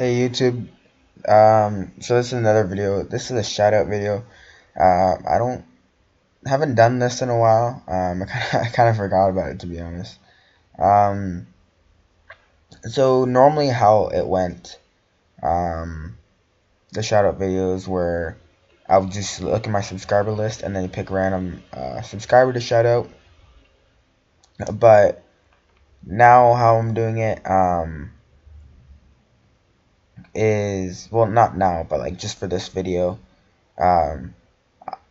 Hey YouTube, um, so this is another video. This is a shout out video. Uh, I don't haven't done this in a while. Um, I kind of kind of forgot about it to be honest. Um, so normally how it went, um, the shout out videos where I would just look at my subscriber list and then pick random uh, subscriber to shout out. But now how I'm doing it, um is well not now but like just for this video um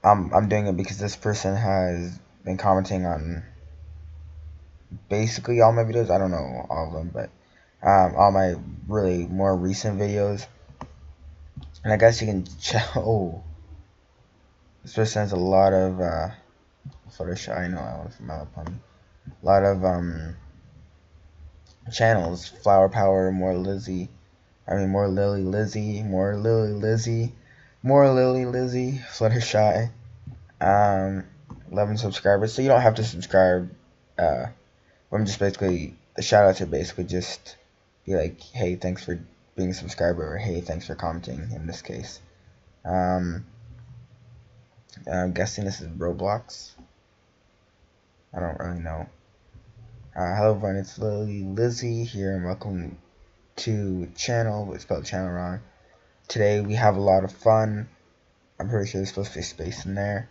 I'm I'm doing it because this person has been commenting on basically all my videos. I don't know all of them but um, all my really more recent videos. And I guess you can check oh this person has a lot of uh Photoshop I know I want from Malapun a lot of um channels. Flower power more Lizzie I mean, more Lily Lizzie, more Lily Lizzie, more Lily Lizzie, Fluttershy. Um, 11 subscribers. So you don't have to subscribe. Uh, I'm just basically, the shout outs are basically just be like, hey, thanks for being a subscriber, or hey, thanks for commenting in this case. Um, I'm guessing this is Roblox. I don't really know. Uh, hello everyone, it's Lily Lizzie here, and welcome to channel, we spelled channel wrong. Today we have a lot of fun. I'm pretty sure there's supposed to be space in there.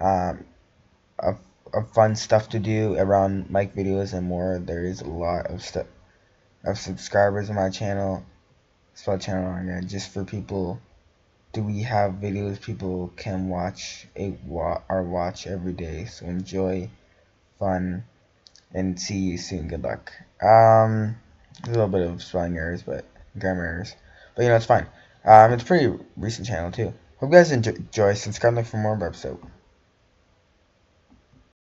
Um, of, of fun stuff to do around like videos and more. There is a lot of stuff of subscribers on my channel. Spelled channel wrong again. Just for people. Do we have videos people can watch a wa or watch every day? So enjoy, fun, and see you soon. Good luck. Um a little bit of spelling errors, but grammar errors. But you know, it's fine. Um, it's a pretty recent channel too. Hope you guys enjoy. Subscribe for more episodes.